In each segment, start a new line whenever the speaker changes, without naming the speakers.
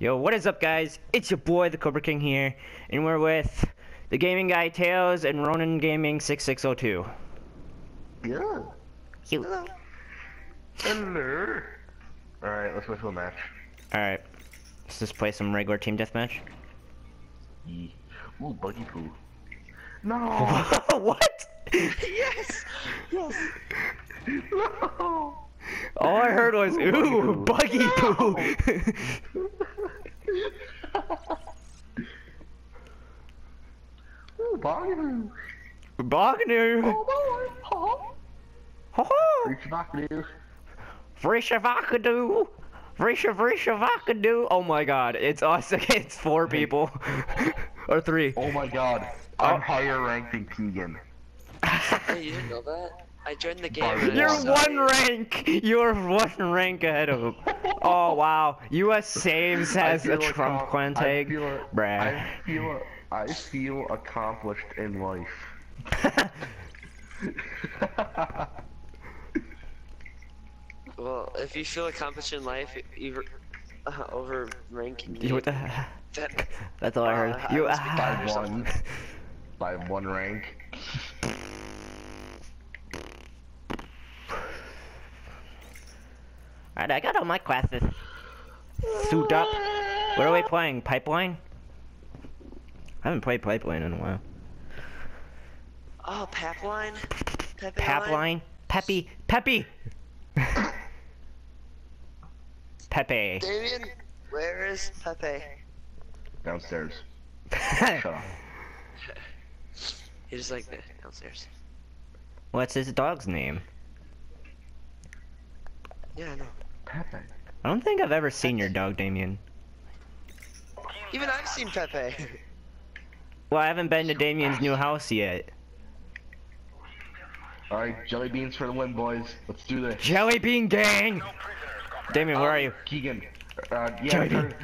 Yo, what is up, guys? It's your boy, the Kobra King here, and we're with the Gaming Guy Tails and Ronin Gaming 6602.
Yeah.
Cute.
Hello. Alright, let's go to a match.
Alright, let's just play some regular team deathmatch.
Yee. Ooh, buggy poo. No!
what?
yes! Yes! No!
All I heard was, ooh, buggy poo.
Ooh, buggy poo.
Bogner.
Oh, boy. Oh.
Ho ho.
Reach back, dude.
Frisha Vakadu. Frisha Frisha Vakadu. Oh my god, it's us against four people. or three.
Oh my god. I'm uh, higher ranked than Keegan.
Hey, you didn't know that? I joined the game.
You're
saw
one
you.
rank. You're one rank ahead of him. Oh wow. U.S. saves has a
feel
Trump
accom- I
tag.
feel,
Bruh.
I feel, I feel accomplished in life.
Well, if you feel accomplished in life, you uh, over ranking
You-
me,
what the-
that,
That's all I heard.
Uh,
You.
I must
By one. By one rank.
Alright, I got all my classes. Suit up. What are we playing? Pipeline? I haven't played Pipeline in a while.
oh, Papline? Pepe?
Papline? Peppy. Peppy! Pepe.
Damien, where is Pepe?
Downstairs. Shut up.
He's like that downstairs.
What's his dog's name?
Yeah, I know.
Pepe.
I don't think I've ever seen your dog, Damien.
Even I've seen Pepe.
Well, I haven't been to Damien's new house yet.
Alright, jelly beans for the win, boys. Let's do this.
Jelly Bean Gang! Damien, where are you?
Keegan. Uh, yeah,
Jelly bean.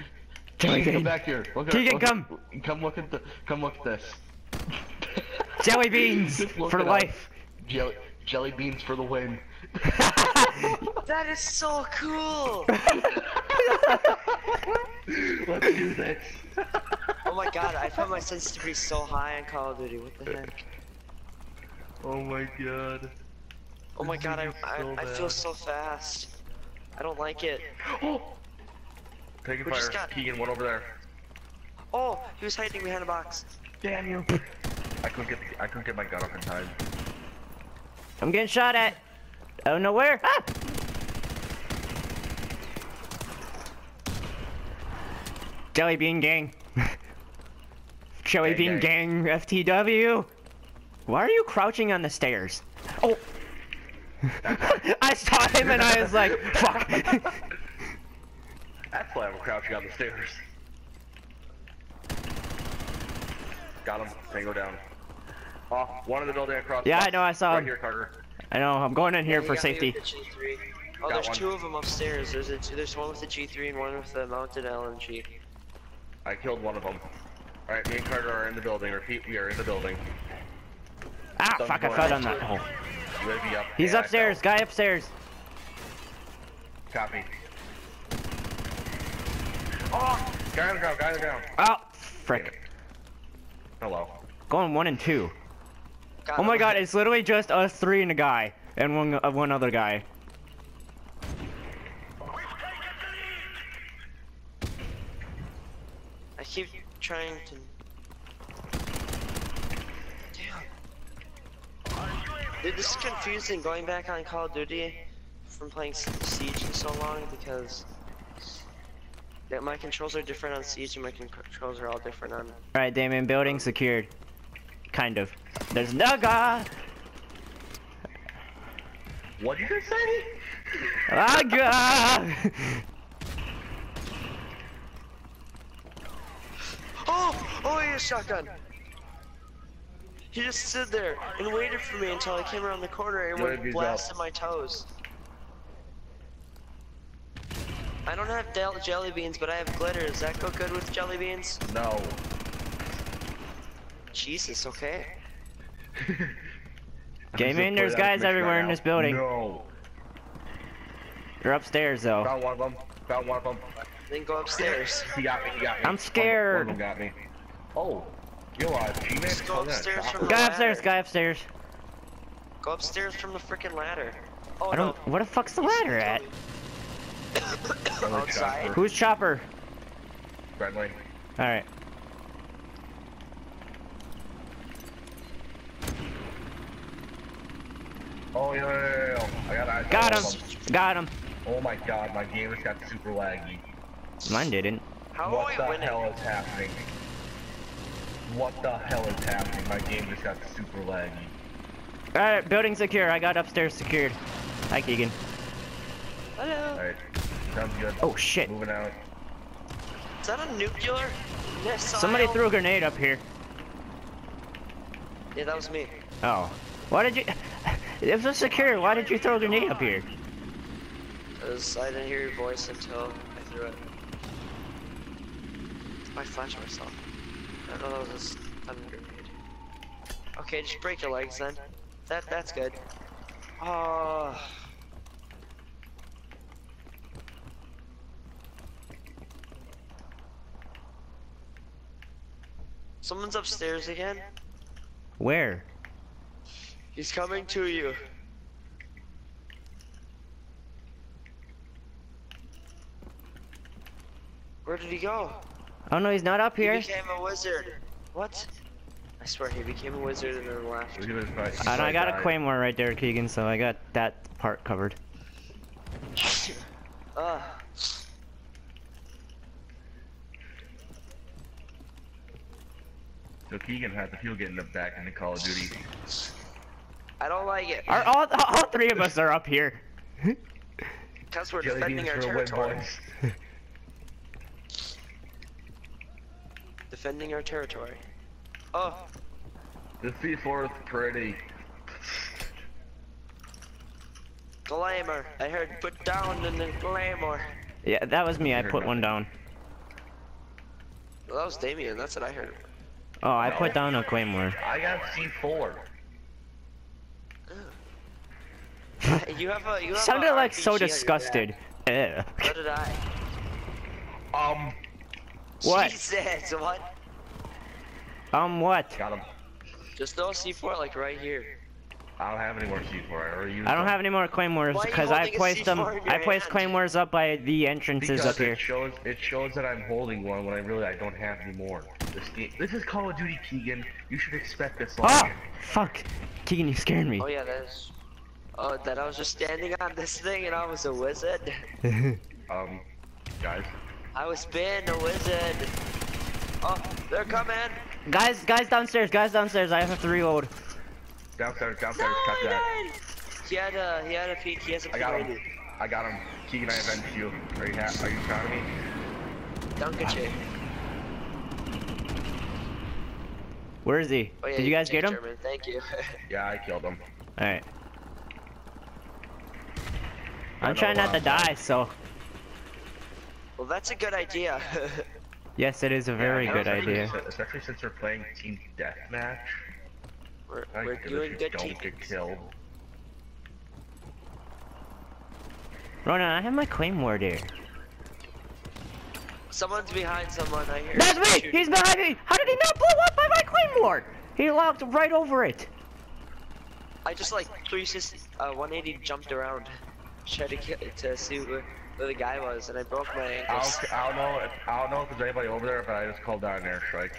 Jelly
Keegan, come back here. Look at,
Keegan,
look,
come.
Come look at the. Come look at this.
Jelly Beans! For life!
Jelly, jelly beans for the win.
that is so cool!
Let's do this.
Oh my god, I found my sensitivity so high on Call of Duty. What the heck?
oh my god.
Oh my god, I,
This
I,
so
I feel so fast. I don't like it.
Oh! Taking
Who just
fire.
got-
Keegan, one over there.
Oh, he was hiding behind a box.
Damn you. I couldn't get I couldn't get my gun up in time.
I'm getting shot at! I don't know where! Ah! Jelly Bean Gang. Jelly
Gang,
Bean Gang, FTW. Why are you crouching on the stairs? Oh! I saw him and I was like, fuck.
That's why I'm crouching on the stairs. Got him. Tango down. Oh, one of the building across.
Yeah, I know, I saw
right
him.
here, Carter.
I know, I'm going in here
He
for safety.
the Oh,
Got
there's
one.
two of them upstairs. There's a, there's one with the G3 and one with the mounted LMG.
I killed one of them. Alright, me and Carter are in the building. Repeat, we are in the building.
Ah,
Don't
fuck, I
go
fell
in.
down that hole.
UAV up.
He's
Yeah,
upstairs, guy upstairs.
Copy. Oh! Guy on the ground, guy on the ground.
Oh, frick.
Hello.
Going one and two.
Got
Oh my god, it's literally just us three and a guy. And one, uh, one other guy.
I keep trying to. Damn. Dude, this is confusing going back on Call of Duty from playing Siege for so long because yeah, my controls are different on Siege and my controls are all different on.
Alright, Damien, building secured. Kind of. There's no guy.
What did you say?
Ah, God.
Oh! He has shotgun! He just stood there and waited for me until I came around the corner and
Good,
went
good
blasted my toes. I don't have del- jelly beans, but I have glitter. Does that go good with jelly beans?
No.
Jesus, okay.
Damien,
I'm
there's guys
put out
everywhere in this building.
now. No.
You're upstairs though.
Found one of them. Found one of them.
Then go upstairs.
He got me. He got me.
I'm
One-
scared.
One, of them got me. Oh, you alive? G-Man?
Just go upstairs
chopper.
from the
Guy upstairs,
ladder.
guy upstairs.
Go upstairs from the freaking ladder. Oh
I don't.
no.
Where the fuck's the ladder at?
Another
Outside.
chopper.
Who's chopper?
Friendly.
All right.
Oh yeah, yeah, yeah, yeah. I got eyes on
Got
all
him. Got him.
Oh my god, my game has got super laggy.
Mine didn't.
How
what
are
the
we winning?
hell is happening? What the hell is happening? My game just got super laggy.
All right, building secure. I got upstairs secured. Hi, Keegan.
Hello.
Alright, sounds good.
Oh shit!
Moving out.
Is that a nuclear missile?
Somebody threw a grenade up here.
Yeah, that was me.
Oh. Why did you? It was secure. Why did you throw a grenade up here?
Cause I didn't hear your voice until I threw it. I flashed myself. I don't that was a stun grenade. Okay, just break your legs then. That that's good. Oh. Someone's upstairs again.
Where?
He's coming to you. Where did he go?
Oh no, he's not up here.
He
here.
became a wizard. What? I swear he became a wizard and then left.
Look at this guy. He's
And I
like,
got a
"Guys,
claymore right there, Keegan. So I got that part covered.
Ugh. Ah.
So Keegan has the feel getting the back into Call of Duty.
I don't like it.
Are all all three of us are up here?
Because we're
Jelly
defending our
for a win,
territory. Defending our territory. Oh,
The C4 is pretty.
glamour. I heard put down and then glamour.
Yeah, that was me. I put one down.
Well, that was Damien. That's what I heard.
Oh, I
No.
put down a claymore.
I got C4.
You have a. You have
Sounded
a
like
RPG
so disgusted. Ugh.
back. So did I.
Um,
What?
Jesus, what?
Um, what?
got him.
Just throw a C4 like right here.
I don't have any more C4. I already used
I don't
them.
have any more claymores
Why are you
because I placed them.
C4 in your
I placed
hand?
claymores up by the entrances
Because
up here.
it shows it shows that I'm holding one when I really I don't have any more. This game, this is Call of Duty, Keegan. You should expect this.
Oh,
Long.
fuck! Keegan, you scared me.
Oh yeah, that is. Oh, that I was just standing on this thing and I was a wizard.
Um, guys,
I was being a wizard. Oh, they're coming.
guys, guys downstairs, guys downstairs. I have to reload.
downstairs, downstairs, copy that.
He had a he had a peek. He has a
I got
peek.
him. I got him. Keegan, I avenged you. Are you ha- Are you proud of me?
Dankeschön.
Where is he?
Oh, yeah,
Did you guys get him?
German. Thank you.
Yeah, I killed him.
All right.
I
I'm trying not to die, so
well, that's a good idea.
yes, it is a very
Yeah,
good idea.
Especially since we're playing team deathmatch.
we're
Thank
we're
goodness
doing good
don't
team.
get killed.
Ronan, I have my claymore there.
Someone's behind someone. I hear.
That's me!
shooting.
He's behind me! How did he not blow up by my claymore? He walked right over it.
I just like 360, uh, 180 jumped around, tried to get to see where, where the guy was, and I broke my
I
ankles.
I don't know. If, I don't know if there's anybody over there, but I just called down an airstrike.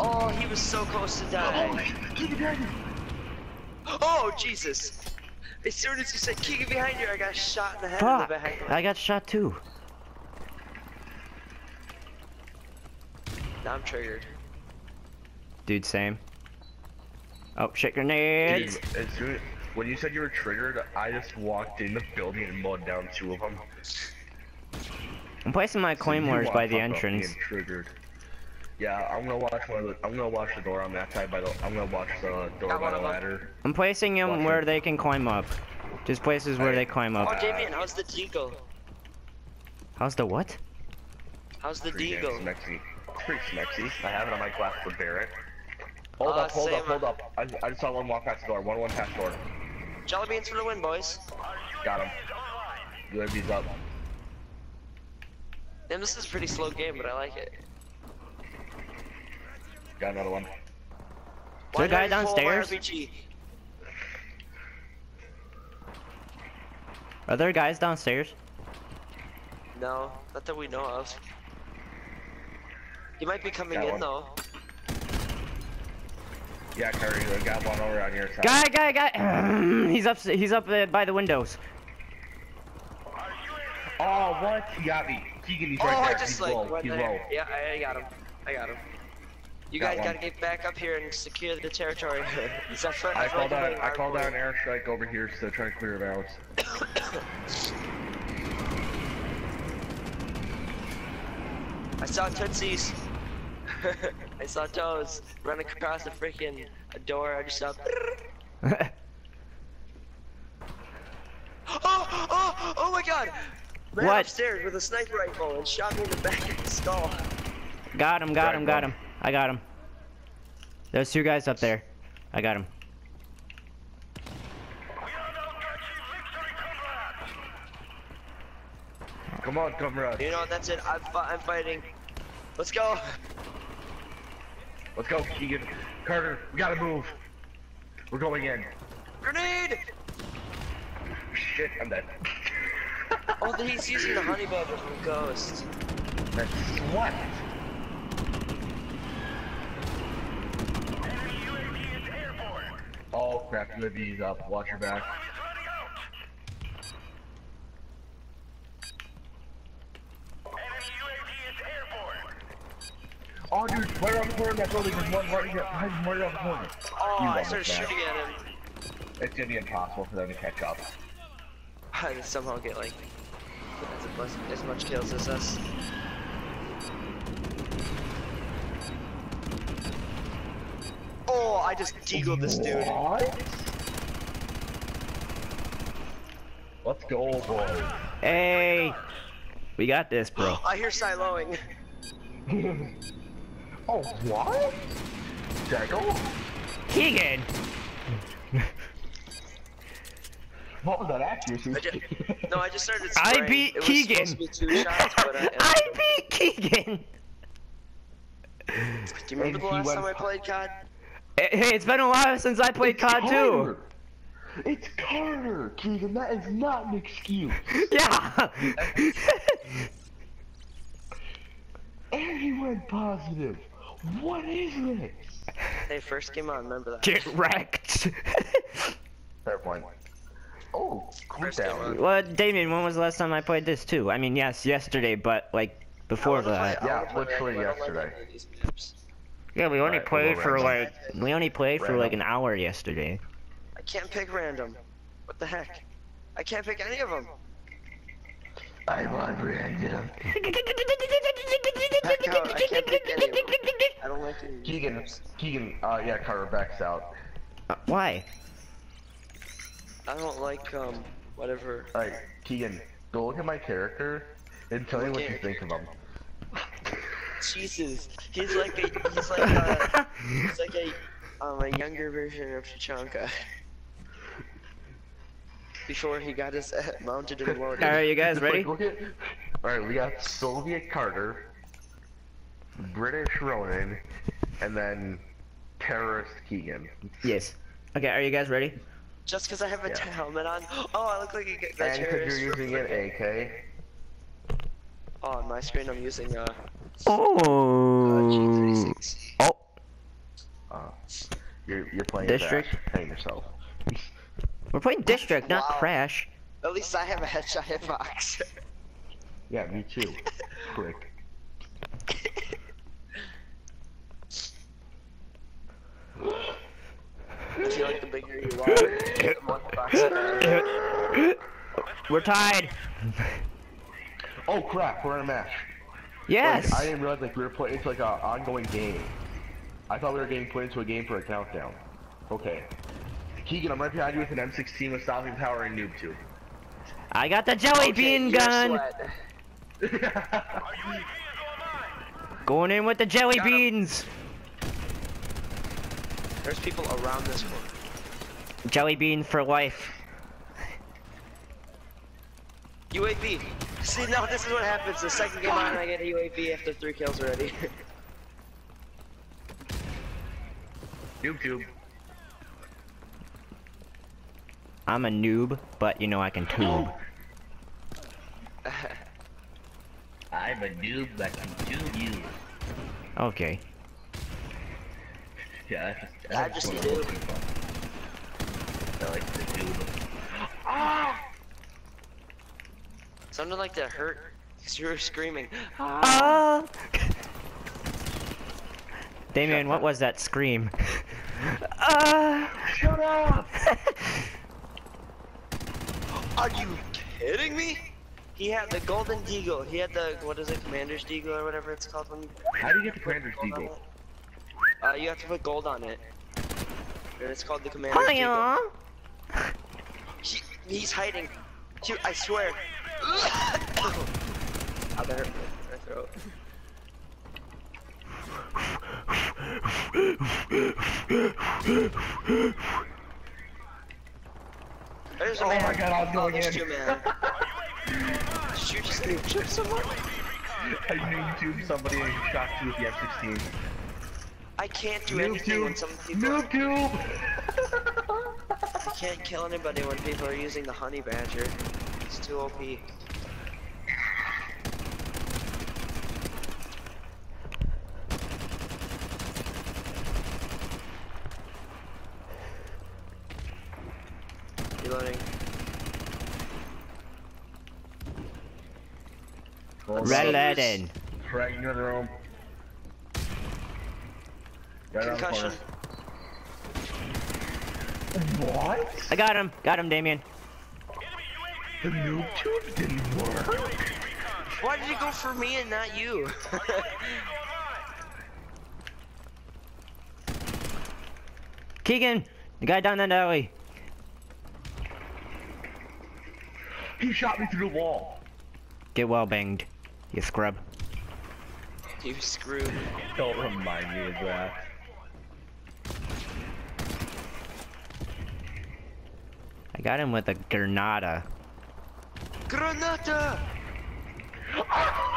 Oh, he was so close to dying. Oh, Jesus! As soon as you said "King behind you," I got shot in the head in the
Fuck!
back.
I got shot too.
Now I'm triggered.
Dude, same. Oh, shit grenades!
Dude, as soon when you said you were triggered, I just walked in the building and mowed down two of them.
I'm placing my claymores by the entrance.
Triggered. Yeah, I'm gonna watch one of the. I'm gonna watch the door on that side by the. I'm gonna watch the door
Got
by the ladder.
I'm placing them
Watch
where
it.
they can climb up. Just places where
Hey.
they climb up.
Oh, Damien, how's the deagle?
How's the what?
How's the
Pretty
deagle?
smexy. It's pretty smexy. I have it on my glass for Barrett. Hold
Uh,
up, hold up, hold up. I, I just saw one walk past the door. One one past the door.
Jelly beans for the win, boys.
Got him. UAV's up.
Damn, this is a pretty slow game, but I like it.
Got another one.
there a guy downstairs? Are there guys downstairs?
No, not that we know of. He might be coming
Got
in
one.
though.
Yeah, Curry, I got one over on your side.
Guy, guy, guy. he's up. He's up uh, by the windows.
Oh, what? He got me. Keegan, he's
oh,
right
I
there.
just
he's
like
low.
went
He's
there.
low.
Yeah, I, I got him. I got him. You
Got
guys
one.
gotta get back up here and secure the territory. Is that fun?
I
feel like
called
I'm
out. I called out an airstrike over here, so try to clear it out.
I saw Tootsies. I saw toes running across the freaking door. I just saw. Oh, oh, oh my god! Ran
What?
upstairs with a sniper rifle and shot me in the back of the skull.
got him. Got him. Got him. I got him. There's two guys up there. I got him.
Come on, comrade.
You know what? That's it. I'm, fi- I'm fighting. Let's go.
Let's go, Keegan. Carter, we gotta move. We're going in.
Grenade!
Shit, I'm dead.
Oh, he's using the honey badger from Ghost.
That's what? Oh crap, UAV's up. Watch your back. Oh, dude, right around the corner of that building. There's one right here. Right right around the corner.
Oh,
You
I started shooting at him.
It's gonna be impossible for them to catch up.
I can somehow get like as much, as much kills as us. Oh, I just deagled this dude.
What? Let's go, boys.
Hey, we got this, bro.
I hear siloing.
oh, what? Jackal?
Keegan.
What was that accuracy?
I ju- no, I just started.
I beat
it
Keegan.
supposed to be shots, I, uh,
I beat Keegan.
Do you remember
And
the last time I played COD?
Hey, hey, it's been a while since I played COD too.
It's Carter, Keegan. That is not an excuse.
Yeah.
And he went positive. What is this?
Hey, first game on, remember that.
Get wrecked.
Fair point. Oh, cool down.
on.
well, Damien, when was the last time I played this too? I mean, yes, yesterday, but like before that.
play-
Yeah, literally
Rainbow. I don't like
yesterday.
any of these maps.
Yeah, we only
Right,
played for
random.
like we only played for like an hour yesterday.
I can't pick random. What the heck? I can't pick any of them.
I want random.
Heck no, I can't pick any of them. Don't like any
Keegan. Keegan, uh, yeah, Carter backs out.
Uh, why?
I don't like um whatever.
Alright, Keegan, go look at my character and tell me what you think of him.
Jesus, he's like a he's like a he's like a um a younger version of Tachanka. Before he got his uh, mounted and loaded.
Alright, you guys ready?
Like, look at. Alright, we got Soviet Carter, British Ronan, and then terrorist Keegan.
Yes. Okay, are you guys ready?
Just because I have a
Yeah.
helmet on. Oh, I look like a g- that
And because
terrorist
you're using an AK.
Oh, on my screen I'm using uh, uh
Oh.
G36.
Oh.
Uh, you're you're playing
District?
District. Hang yourself.
We're playing District, not
Wow.
Crash.
At least I have a headshot hitbox.
Yeah, me too. Quick.
I feel like the bigger you are, the more hitbox.
We're tied.
Oh crap, we're in a match.
Yes.
Like, I didn't realize like we were playing. It's like an ongoing game. I thought we were getting put into a game for a countdown. Okay. Keegan, I'm right behind you with an M16 with stopping power and noob too.
I got the jelly
Okay,
bean gun. Going in with the jelly
Got him.
beans.
There's people around this one.
Jelly bean for life.
UAV. See, now this is what happens. The second game on, I get a UAV after three kills already.
Noob tube.
I'm a noob, but you know I can tube.
I'm a noob but I can tube you.
Okay.
Yeah, that's just,
I just
what
do.
I'm. I like the tube.
Sounded like that hurt because you were screaming.
Ah! Damien, what was that scream? Ah!
Shut up!
Are you kidding me? He had the golden deagle. He had the what is it, commander's deagle or whatever it's called when you.
How do you get the commander's
gold
deagle?
Uh, you have to put gold on it. And it's called the commander's deagle.
Hiya!
He, he's hiding. Dude, I swear. I better my throat. There's a
Oh
man.
my God, oh, I was
Oh,
going
there's
in.
two. Did you just noob someone?
I noob tube somebody and shot you with the M16.
I can't do
Noob
anything when some people.
Noob tube!
I can't kill anybody when people are using the honey badger. It's too OP. Reloading.
Reloading.
Right in the room. Right
Concussion.
What?
I got him. Got him, Damien.
The noob tube didn't work.
Why did you go for me and not you?
Keegan, the guy down that alley.
He shot me through the wall.
Get well banged, you scrub.
you screwed.
Don't remind me of that.
I got him with a Granada.
Granata! Ah!